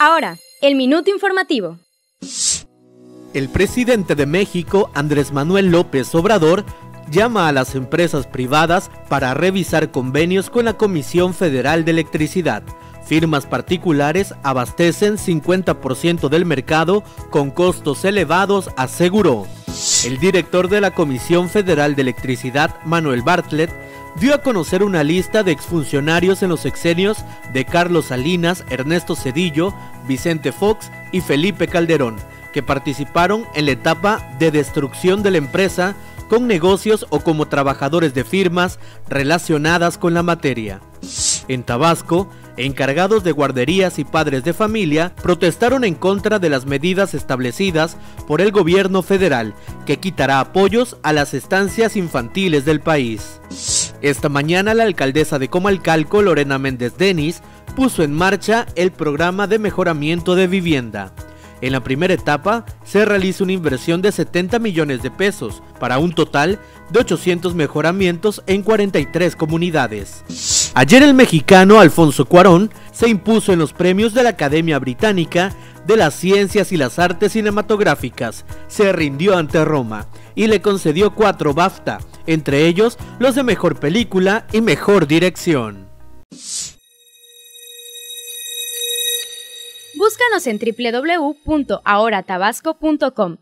Ahora, el minuto informativo. El presidente de México, Andrés Manuel López Obrador, llama a las empresas privadas para revisar convenios con la Comisión Federal de Electricidad. Firmas particulares abastecen 50% del mercado con costos elevados, aseguró. El director de la Comisión Federal de Electricidad, Manuel Bartlett, dio a conocer una lista de exfuncionarios en los exenios de Carlos Salinas, Ernesto Cedillo, Vicente Fox y Felipe Calderón, que participaron en la etapa de destrucción de la empresa con negocios o como trabajadores de firmas relacionadas con la materia. En Tabasco, encargados de guarderías y padres de familia protestaron en contra de las medidas establecidas por el gobierno federal, que quitará apoyos a las estancias infantiles del país. Esta mañana la alcaldesa de Comalcalco, Lorena Méndez Denis, puso en marcha el programa de mejoramiento de vivienda. En la primera etapa se realiza una inversión de 70 millones de pesos para un total de 800 mejoramientos en 43 comunidades. Ayer el mexicano Alfonso Cuarón se impuso en los premios de la Academia Británica de las Ciencias y las Artes Cinematográficas. Se rindió ante Roma y le concedió cuatro BAFTA, entre ellos los de Mejor Película y Mejor Dirección. Búscanos en www.ahoratabasco.com